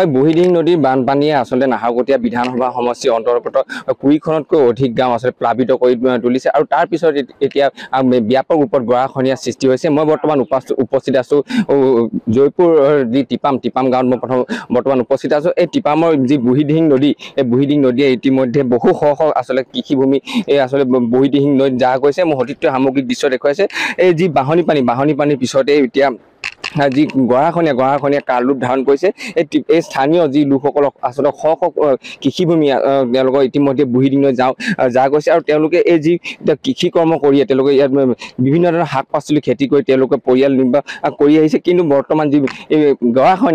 হয়। বুঢ়ীদিহিং নদীৰ বানপানীয়ে আচলতে নাহৰকটীয়া বিধানসভা সমষ্টিৰ অন্তৰ্গত কুৰিখনতকৈ অধিক গাঁও আচলতে প্লাৱিত কৰি তুলিছে। আৰু তাৰ পিছত এত- এতিয়া ব্যাপক ৰূপত গৰাখহনীয়াৰ সৃষ্টি হৈছে। মই বৰ্তমান উপাস- উপস্থিত আছোঁ। জয়পুৰ যি টিপাম টিপাম গাঁৱত মই প্ৰথম বৰ্তমান উপস্থিত আছোঁ। এই টিপামৰ যি বুঢ়ীদিহিং নদী এই বুঢ়ীদিহিং নদীয়ে ইতিমধ্যে বহু শ শ আচলতে কৃষিভূমি এই আচলতে বুঢ়ীদিহিং নদীত যাহ কৰিছে। মোৰ সতীৰ্থ সামগ্ৰিক দৃশ্য দেখুৱাইছে। এই যি বাঢ়নী পানী বাঢ়নী পানীৰ পিছতে এতিয়া যি গৰাখহনীয়া গৰাখহনীয়া কাৰ ৰূপ ধাৰণ কৰিছে। এই এই স্থানীয় যি লোকসকলক আচলতে শ শ কৃষিভূমি তেওঁলোকৰ ইতিমধ্যে বুঢ়ীদিঙত যাওঁ আহ, যা গৈছে আৰু তেওঁলোকে এই যি কৃষি কৰ্ম কৰিয়ে তেওঁলোকে ইয়াত বিভিন্ন ধৰণৰ শাক পাচলি খেতি কৰি তেওঁলোকে পৰিয়াল নিৰ্বাহ কৰি আহিছে। কিন্তু বৰ্তমান যি এই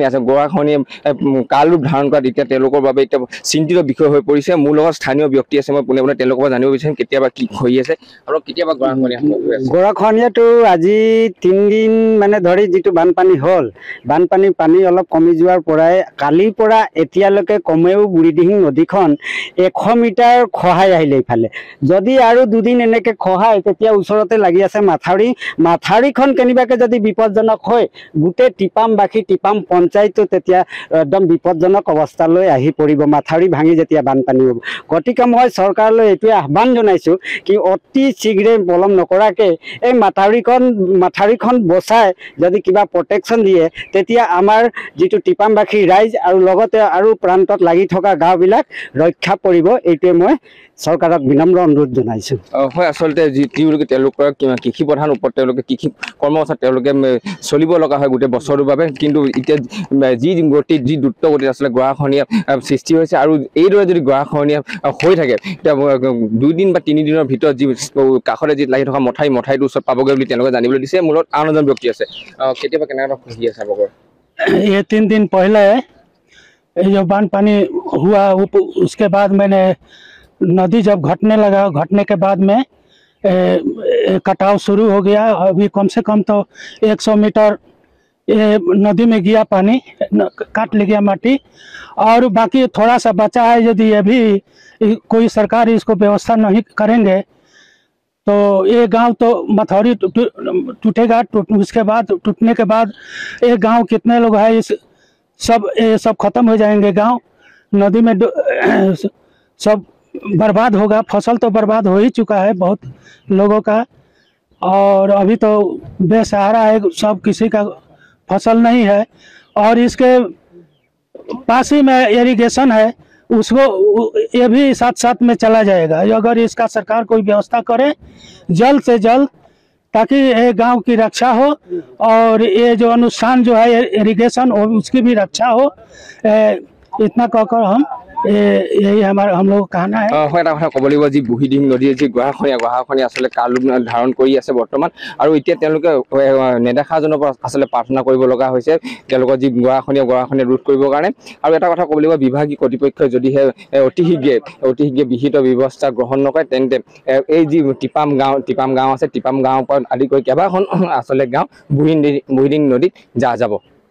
আছে উম, কাৰ ৰূপ ধাৰণ কৰাত এতিয়া তেওঁলোকৰ বাবে এতিয়া চিন্তিত বিষয় হৈ পৰিছে। মোৰ লগত স্থানীয় ব্যক্তি আছে মই পোনে পোনে তেওঁলোকৰ পৰা জানিব বিচাৰিম কেতিয়াবা কি হৈ আছে আৰু কেতিয়াবা আছে। গৰাখহনীয়াটো আজি তিনিদিন মানে ধৰি যিটো বানপানী হ'ল। বানপানী পানী অলপ কমি যোৱাৰ পৰাই কালিৰ পৰা এতিয়ালৈকে কমেও বুঢ়ীদিহিং নদীখন এশ মিটাৰ খহাই আহিলে ইফালে। যদি আৰু দুদিন এনেকৈ খহায় তেতিয়া ওচৰতে লাগি আছে মাথাউৰি। মাথাউৰিখন কেনেবাকৈ যদি বিপদজনক হয় গোটেই টিপামবাসী টিপাম পঞ্চায়তো তেতিয়া একদম বিপদজনক অৱস্থালৈ আহি পৰিব। মাথাউৰি ভাঙি যেতিয়া বানপানী হ'ব। গতিকে মই চৰকাৰলৈ এইটোৱে আহ্বান জনাইছোঁ কি অতি শীঘ্ৰে পলম নকৰাকৈ এই মাথাউৰিখন মাথাউৰিখন বচাই যদি কিবা প্ৰটেকশ্যন দিয়ে তেতিয়া আমাৰ যিটো টিপামবাসী ৰাইজ আৰু লগতে আৰু প্ৰান্তত লাগি থকা গাঁওবিলাক ৰক্ষা পৰিব এইটোৱে মই চৰকাৰক বিনম্ৰ অনুৰোধ জনাইছোঁ। হয় আচলতে যি তেওঁলোকে তেওঁলোকৰ কৃষি প্ৰধান ওপৰত তেওঁলোকে কৃষি কৰ্মচাত তেওঁলোকে চলিব লগা হয় গোটেই বছৰটোৰ বাবে কিন্তু এতিয়া যি গতিত যি দ্ৰুত গতিত আচলতে গৰাখহনীয়া আহ, সৃষ্টি হৈছে আৰু এইদৰে যদি গৰাখহনীয়া আহ, হৈ থাকে উম, দুইদিন বা তিনিদিনৰ ভিতৰত যি কাষতে যি লাগি থকা মঠাই মঠাইটোৰ ওচৰত পাবগৈ বুলি তেওঁলোকে জানিবলৈ দিছে। মোৰ লগত আন এজন ব্যক্তি আছে। सब ये तीन दिन पहले जो बाँध पानी हुआ उसके बाद मैंने नदी जब घटने लगा घटने के बाद में ए, ए, कटाव शुरू हो गया। अभी कम से कम तो 100 मीटर ये नदी में गया पानी काट ले गया माटी। और बाकी थोड़ा सा बचा है यदि अभी कोई सरकार इसको व्यवस्था नहीं करेंगे तो ये गाँव तो मथौरी टूटेगा, टूट, उसके बाद, टूटने के बाद ये गाँव कितने लोग हैं, इस सब, ये सब खत्म हो जाएँगे गाँव। नदी में सब बर्बाद होगा, फ़सल तो बर्बाद हो ही चुका है बहुत लोगों का। और अभी तो बेसहारा है, सब किसी का फ़सल नहीं है। और इसके पास ही में इरिगेशन है। उसको ये भी साथ साथ में चला जाएगा। अगर इसका सरकार कोई व्यवस्था करे, जल्द से जल्द, ताकि ये गाँव की रक्षा हो, और ये जो अनुष्ठान जो है इरिगेशन, और उसकी भी रक्षा हो इतना कहकर हम यही हमारा हम लोग का कहना है অ, হয় এটা কথা ক'ব লাগিব যি বুঢ়ীদিং নদীৰ যি গৰাখহনীয়া গৰাখহনীয়া আচলতে কাল ৰূপ ধাৰণ কৰি আছে বৰ্তমান আৰু এতিয়া তেওঁলোকে এ, নেদেখাজনৰ পৰা আচলতে প্ৰাৰ্থনা কৰিব লগা হৈছে তেওঁলোকৰ যি গৰাখহনীয়া গৰাখহনীয়া ৰোধ কৰিবৰ কাৰণে আৰু এটা কথা ক'ব লাগিব বিভাগীয় কৰ্তৃপক্ষই যদিহে এ, অতি শীঘ্ৰে অতি শীঘ্ৰে বিহিত ব্যৱস্থা গ্ৰহণ নকৰে তেন্তে এ, এই যি টিপাম গাঁও টিপাম গাঁও আছে টিপাম গাঁৱৰ পৰা আদি কৰি কেইবাখন আচলতে গাঁও বুঢ়ী বুঢ়ীদিং নদীত যা যাব